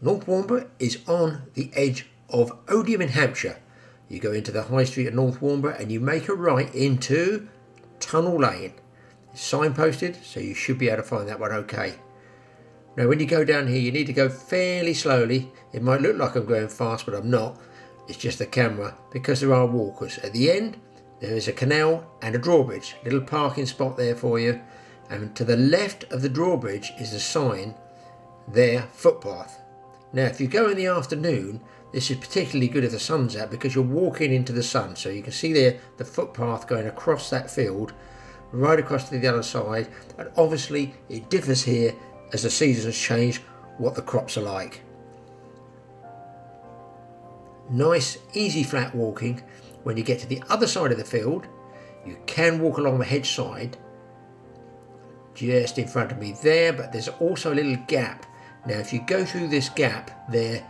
North Warnborough is on the edge of Odiham in Hampshire. You go into the High Street of North Warnborough and you make a right into Tunnel Lane. It's signposted, so you should be able to find that one okay. Now, when you go down here, you need to go fairly slowly. It might look like I'm going fast, but I'm not. It's just the camera because there are walkers. At the end, there is a canal and a drawbridge. Little parking spot there for you. And to the left of the drawbridge is a sign there, footpath. Now, if you go in the afternoon, this is particularly good if the sun's out because you're walking into the sun. So you can see there the footpath going across that field, right across to the other side. And obviously, it differs here as the seasons change what the crops are like. Nice, easy, flat walking. When you get to the other side of the field, you can walk along the hedge side just in front of me there, but there's also a little gap. Now, if you go through this gap, there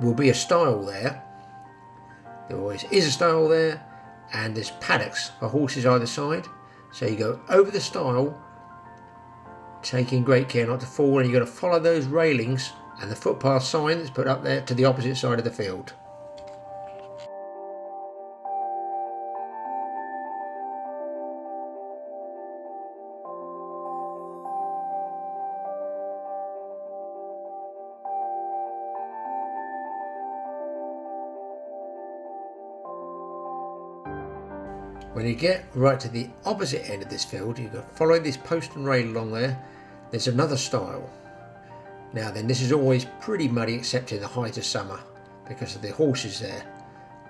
will be a stile there. There always is a stile there, and there's paddocks for horses either side. So you go over the stile, taking great care not to fall, and you've got to follow those railings and the footpath sign that's put up there to the opposite side of the field. You get right to the opposite end of this field, you go follow this post and rail along there. There's another stile. Now then, this is always pretty muddy except in the height of summer because of the horses there.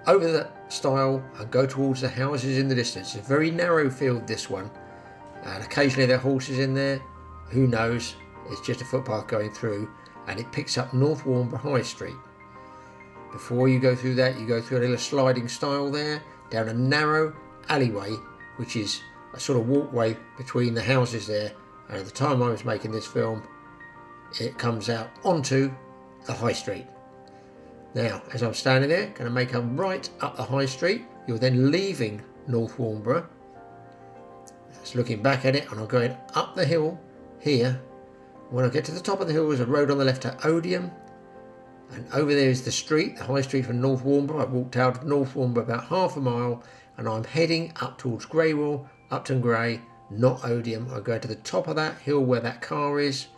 Over that stile and go towards the houses in the distance. It's a very narrow field, this one, and occasionally there are horses in there. Who knows? It's just a footpath going through, and it picks up North Warnborough High Street. Before you go through that, you go through a little sliding stile there, down a narrow alleyway, which is a sort of walkway between the houses there. And at the time I was making this film, it comes out onto the high street. Now, as I'm standing there, going to make a right up the high street. You're then leaving North Warnborough. Just looking back at it, and I'm going up the hill here. When I get to the top of the hill, there's a road on the left to Odiham. And over there is the street, the high street from North Warnborough. I walked out of North Warnborough about half a mile and I'm heading up towards Greywell, Upton Grey, not Odiham. I go to the top of that hill where that car is.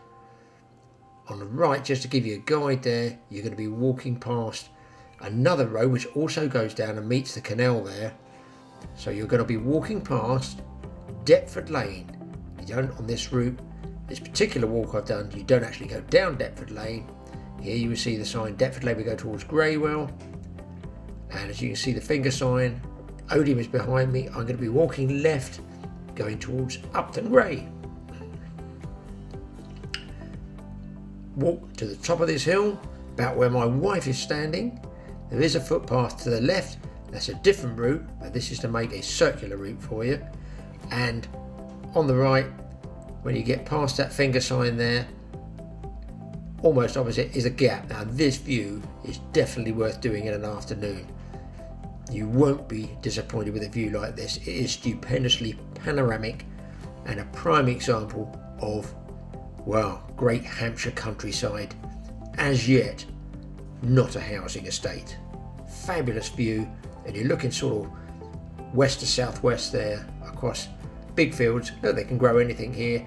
On the right, just to give you a guide there, you're going to be walking past another road which also goes down and meets the canal there. So you're going to be walking past Deptford Lane. You don't on this route, this particular walk I've done, you don't actually go down Deptford Lane. Here you will see the sign Deptford Lane, we go towards Greywell. And as you can see the finger sign, Odiham is behind me. I'm going to be walking left, going towards Upton Grey. Walk to the top of this hill, about where my wife is standing. There is a footpath to the left. That's a different route, but this is to make a circular route for you. And on the right, when you get past that finger sign there, almost opposite is a gap. Now, this view is definitely worth doing in an afternoon. You won't be disappointed with a view like this. It is stupendously panoramic and a prime example of, well, great Hampshire countryside. As yet, not a housing estate. Fabulous view, and you're looking sort of west to southwest there across big fields. They can grow anything here.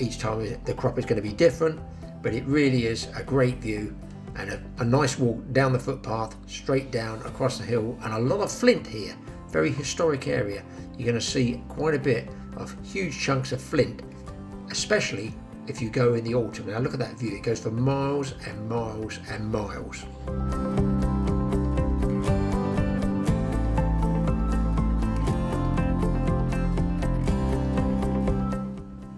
Each time the crop is going to be different, but it really is a great view and a, a, nice walk down the footpath, straight down across the hill, and a lot of flint here. Very historic area. You're going to see quite a bit of huge chunks of flint, especially if you go in the autumn. Now look at that view. It goes for miles and miles and miles.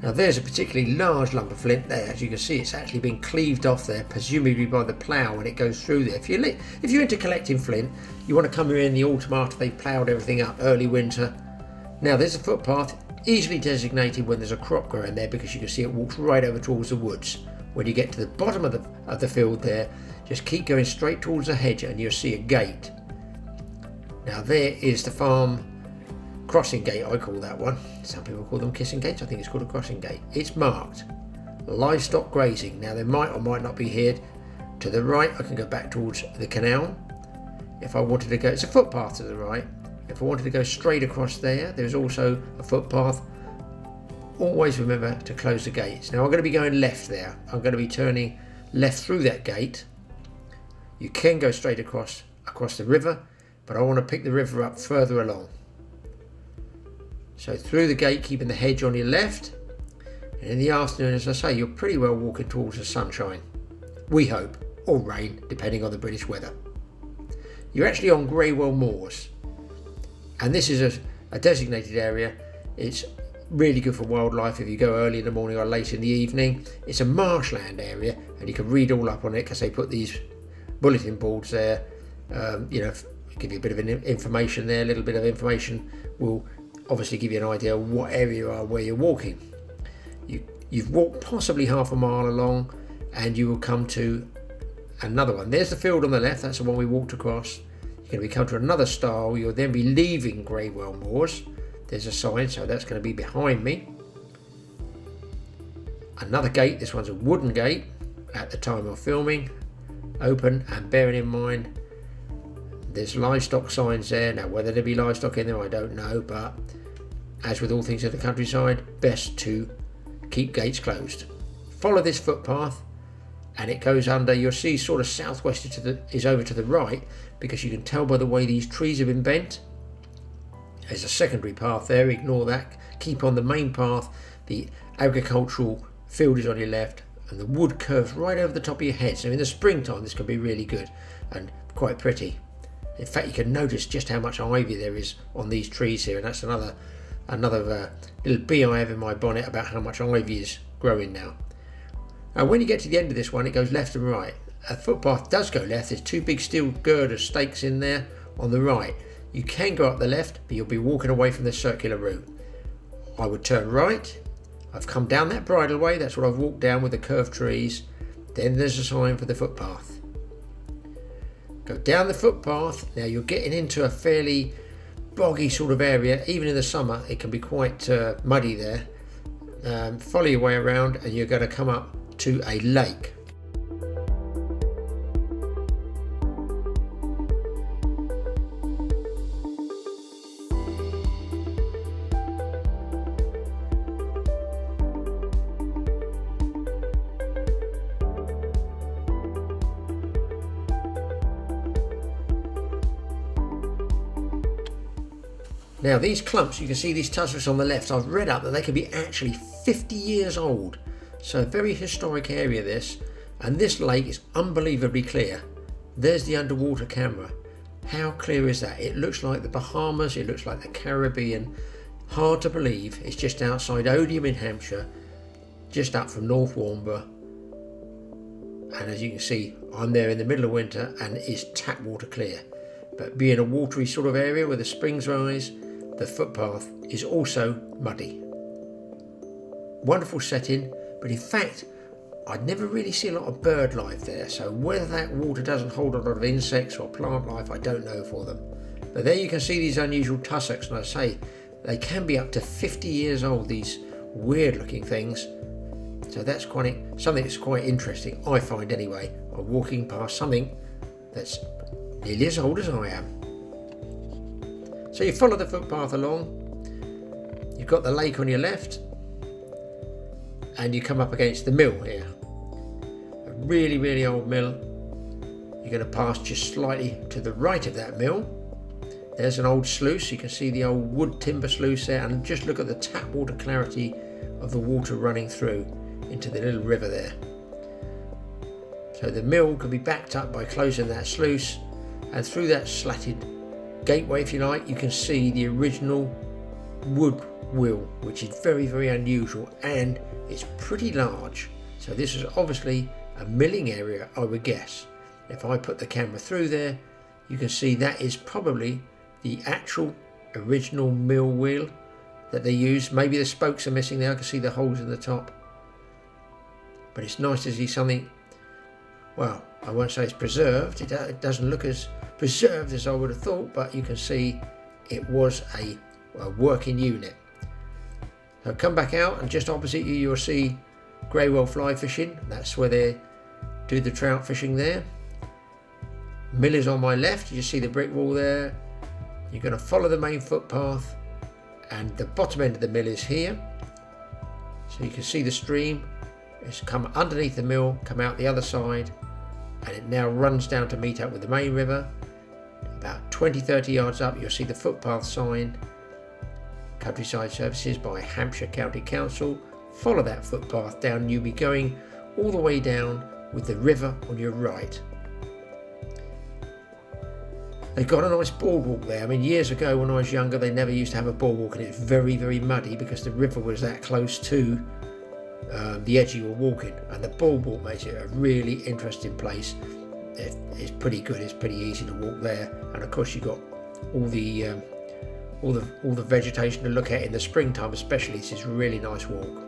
Now there's a particularly large lump of flint there. As you can see, it's actually been cleaved off there, presumably by the plough when it goes through there. If you're, if you're into collecting flint, you want to come here in the autumn after they've ploughed everything up, early winter. Now there's a footpath easily designated when there's a crop growing there because you can see it walks right over towards the woods. When you get to the bottom of the, of the field there, just keep going straight towards the hedge and you'll see a gate. Now there is the farm crossing gate, I call that one. Some people call them kissing gates. I think it's called a crossing gate. It's marked livestock grazing. Now, they might or might not be here To the right, I can go back towards the canal. If I wanted to go, it's a footpath to the right. If I wanted to go straight across there, there's also a footpath. Always remember to close the gates. Now I'm going to be going left there. I'm going to be turning left through that gate. You can go straight across across the river, but I want to pick the river up further along. So through the gate, keeping the hedge on your left, and in the afternoon, as I say, you're pretty well walking towards the sunshine. We hope or rain, depending on the British weather. You're actually on Greywell Moors, and this is a, a designated area. It's really good for wildlife if you go early in the morning or late in the evening. It's a marshland area, and you can read all up on it because they put these bulletin boards there. Um, you know, give you a bit of information there. A little bit of information will obviously give you an idea of what area you are where you're walking. You, you've walked possibly half a mile along, and you will come to another one. There's the field on the left, that's the one we walked across. You're going to be come to another stile, you'll then be leaving Greywell Moors. There's a sign, so that's going to be behind me. Another gate, this one's a wooden gate at the time of filming, open and bearing in mind there's livestock signs there. Now, whether there be livestock in there, I don't know, but as with all things in the countryside, best to keep gates closed. Follow this footpath and it goes under. You'll see sort of southwest to the, is over to the right because you can tell by the way these trees have been bent. There's a secondary path there, ignore that. Keep on the main path. The agricultural field is on your left and the wood curves right over the top of your head. So in the springtime, this can be really good and quite pretty. In fact, you can notice just how much ivy there is on these trees here, and that's another another uh, little bee I have in my bonnet about how much ivy is growing now. And when you get to the end of this one, it goes left and right. A footpath does go left. There's two big steel girder stakes in there on the right. You can go up the left, but you'll be walking away from the circular route. I would turn right. I've come down that bridleway. That's what I've walked down with the curved trees. Then there's a sign for the footpath. Go down the footpath. Now you're getting into a fairly boggy sort of area. Even in the summer, it can be quite uh, muddy there. Um, follow your way around, and you're going to come up to a lake. Now these clumps, you can see these tussocks on the left, I've read up that they can be actually 50 years old. So a very historic area this, and this lake is unbelievably clear. There's the underwater camera. How clear is that? It looks like the Bahamas, it looks like the Caribbean. Hard to believe, it's just outside Odiham in Hampshire, just up from North Warnborough. And as you can see, I'm there in the middle of winter and it's tap water clear. But being a watery sort of area where the springs rise, the footpath is also muddy. Wonderful setting, but in fact, I'd never really see a lot of bird life there, so whether that water doesn't hold a lot of insects or plant life, I don't know for them. But there you can see these unusual tussocks, and I say they can be up to 50 years old, these weird looking things. So that's quite something that's quite interesting, I find anyway, of walking past something that's nearly as old as I am. So you follow the footpath along, you've got the lake on your left, and you come up against the mill here. A really, really old mill. You're going to pass just slightly to the right of that mill. There's an old sluice. You can see the old wood timber sluice there, and just look at the tap water clarity of the water running through into the little river there. So the mill can be backed up by closing that sluice, and through that slatted gateway, if you like, you can see the original wood wheel, which is very, very unusual and it's pretty large. So this is obviously a milling area, I would guess. If I put the camera through there, you can see that is probably the actual original mill wheel that they use. Maybe the spokes are missing there. I can see the holes in the top. But it's nice to see something, well, I won't say it's preserved. It, doesn't look as preserved as I would have thought, but you can see it was a, a working unit. So come back out and just opposite you you'll see Greywell fly fishing. That's where they're do the trout fishing there. Mill is on my left, you see the brick wall there. You're going to follow the main footpath and the bottom end of the mill is here. So you can see the stream. It's come underneath the mill, come out the other side, and it now runs down to meet up with the main river. About 20 30 yards up, you'll see the footpath sign, Countryside Services by Hampshire County Council. Follow that footpath down, you'll be going all the way down with the river on your right. They've got a nice boardwalk there. I mean, years ago when I was younger, they never used to have a boardwalk, and it's very, very muddy because the river was that close to um, the edge you were walking. And the boardwalk makes it a really interesting place. It, it's pretty good. It's pretty easy to walk there, and of course, you've got all the um, all the all the vegetation to look at in the springtime, especially. This is a really nice walk.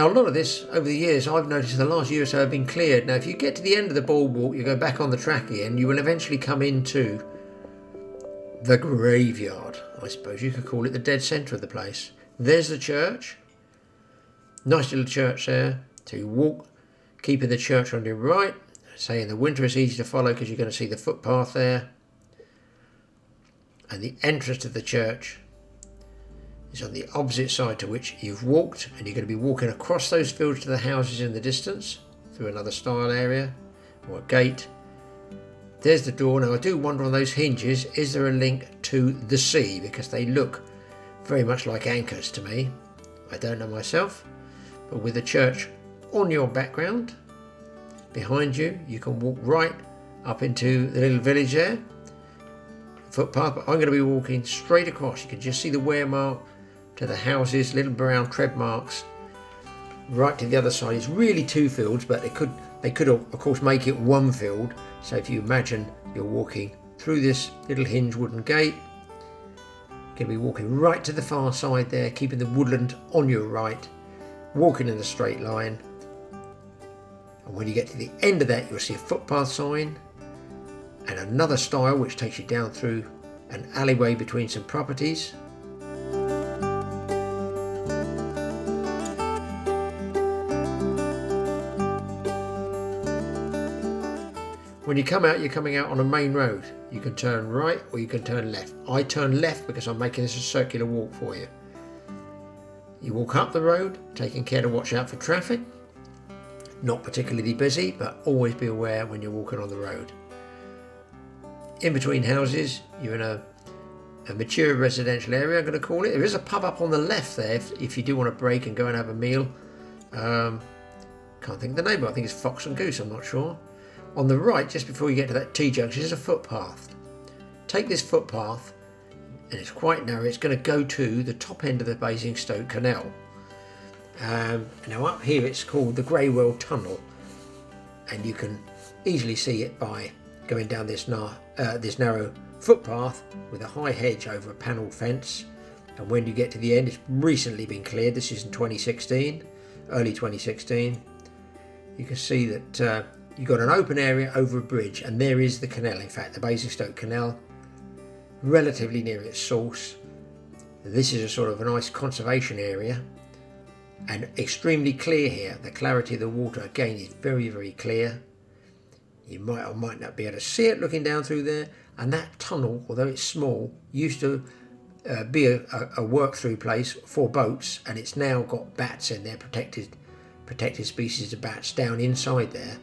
Now, a lot of this over the years, I've noticed the last year or so have been cleared. Now, if you get to the end of the boardwalk, you go back on the track again, you will eventually come into the graveyard. I suppose you could call it the dead centre of the place. There's the church. Nice little church there. You walk, keeping the church on your right. Say in the winter it's easy to follow because you're going to see the footpath there. And the entrance to the church is on the opposite side to which you've walked, and you're going to be walking across those fields to the houses in the distance through another stile area or a gate. There's the door. Now, I do wonder on those hinges is there a link to the sea because they look very much like anchors to me. I don't know myself, but with the church on your background behind you, you can walk right up into the little village there footpath, I'm going to be walking straight across. You can just see the wear mark to the houses, little brown tread marks. Right to the other side is really two fields, but they could they could of course make it one field. So if you imagine you're walking through this little hinge wooden gate, going to be walking right to the far side there, keeping the woodland on your right, walking in a straight line. And when you get to the end of that, you'll see a footpath sign and another stile which takes you down through an alleyway between some properties. When you come out, you're coming out on a main road. You can turn right or you can turn left. I turn left because I'm making this a circular walk for you. You walk up the road, taking care to watch out for traffic. Not particularly busy, but always be aware when you're walking on the road. In between houses, you're in a, a mature residential area, I'm going to call it. There is a pub up on the left there if, if you do want to break and go and have a meal. Um, can't think of the name, but I think it's Fox and Goose, I'm not sure. On the right, just before you get to that T junction, is a footpath. Take this footpath, and it's quite narrow. It's going to go to the top end of the Basingstoke Canal. Um, now up here, it's called the Greywell Tunnel, and you can easily see it by going down this, uh, this narrow footpath with a high hedge over a panelled fence. And when you get to the end, it's recently been cleared. This is in 2016, early 2016. You can see that uh, you've got an open area over a bridge, and there is the canal. In fact, the Basingstoke Canal, relatively near its source. This is a sort of a nice conservation area and extremely clear here. The clarity of the water again is very, very clear. You might or might not be able to see it looking down through there. And that tunnel, although it's small, used to uh, be a, a, work through place for boats, and it's now got bats in there, protected protected species of bats down inside there.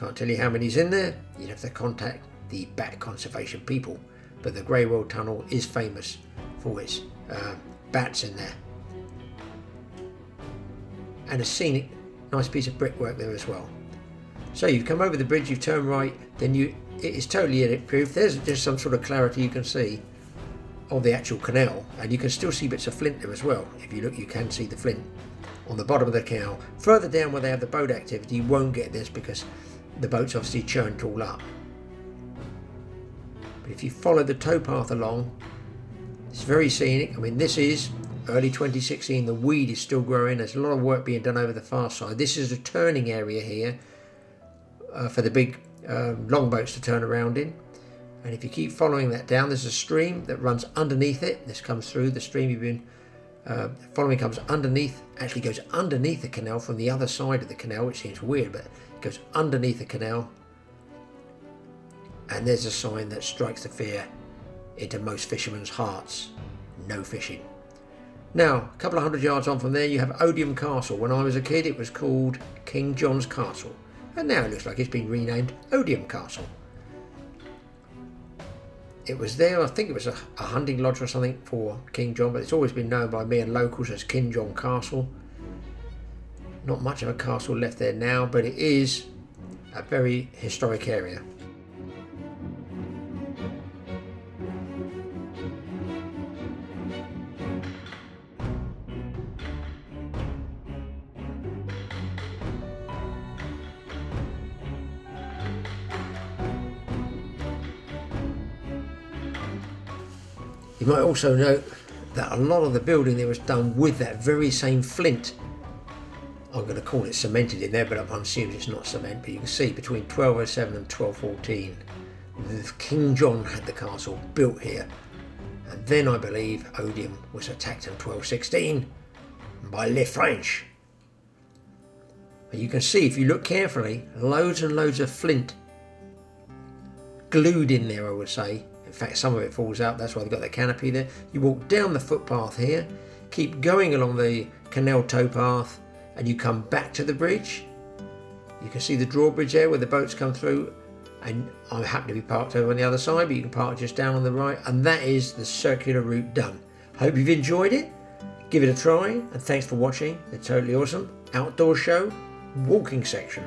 Can't tell you how many's in there. You'd have to contact the bat conservation people. But the Greywell Tunnel is famous for its uh, bats in there. And a scenic, nice piece of brickwork there as well. So you've come over the bridge, you've turned right, then you it is totally edit proof. There's just some sort of clarity you can see of the actual canal, and you can still see bits of flint there as well. If you look, you can see the flint on the bottom of the canal. Further down where they have the boat activity, you won't get this because the boats obviously churned all up. But if you follow the towpath along, it's very scenic. I mean, this is early 2016. The weed is still growing. There's a lot of work being done over the far side. This is a turning area here. uh, for the big um, longboats to turn around in. And if you keep following that down, there's a stream that runs underneath it. This comes through the stream you've been uh, following comes underneath, actually goes underneath the canal from the other side of the canal, which seems weird, but it goes underneath the canal. And there's a sign that strikes the fear into most fishermen's hearts no fishing. Now, a couple of hundred yards on from there, you have Odiham Castle. When I was a kid, it was called King John's Castle, and now it looks like it's been renamed Odiham Castle. It was there, I think it was a, a hunting lodge or something for King John, but it's always been known by me and locals as King John Castle. Not much of a castle left there now, but it is a very historic area. Also note that a lot of the building there was done with that very same flint. I'm going to call it cemented in there, but I'm assuming it's not cement. But you can see between 1207 and 1214, King John had the castle built here. And then I believe Odiham was attacked in 1216 by Le French. And you can see, if you look carefully, loads and loads of flint glued in there, I would say, in fact, some of it falls out, that's why they've got the canopy there. You walk down the footpath here, keep going along the canal towpath, and you come back to the bridge. You can see the drawbridge there where the boats come through, and I happen to be parked over on the other side, but you can park just down on the right, and that is the circular route done. Hope you've enjoyed it. Give it a try, and thanks for watching the totally awesome outdoor show walking section.